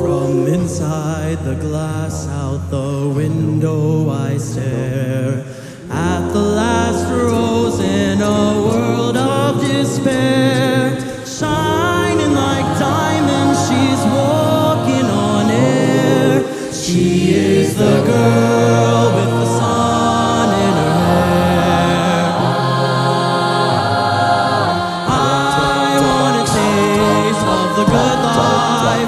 From inside the glass, out the window I stare. At the last rose in a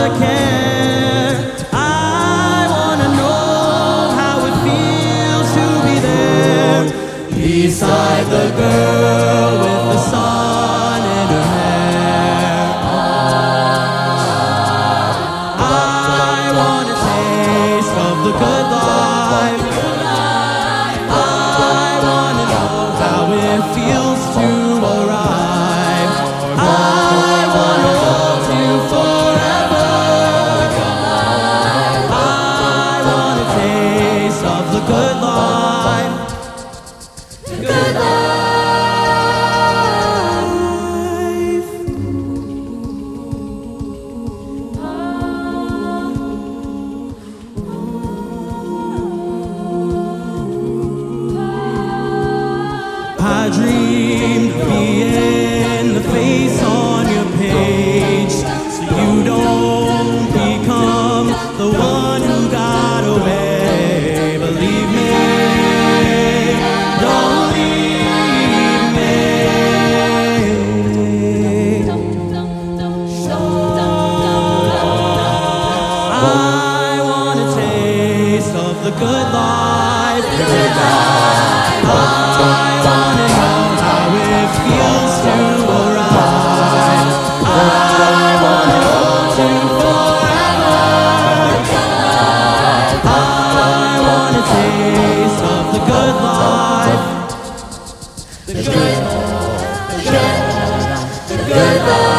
again. dream to be the face on your page so you don't become the one who got away. Believe me, don't leave me. I want a taste of the good life. good life. the good Lord, the good Lord, the good Lord.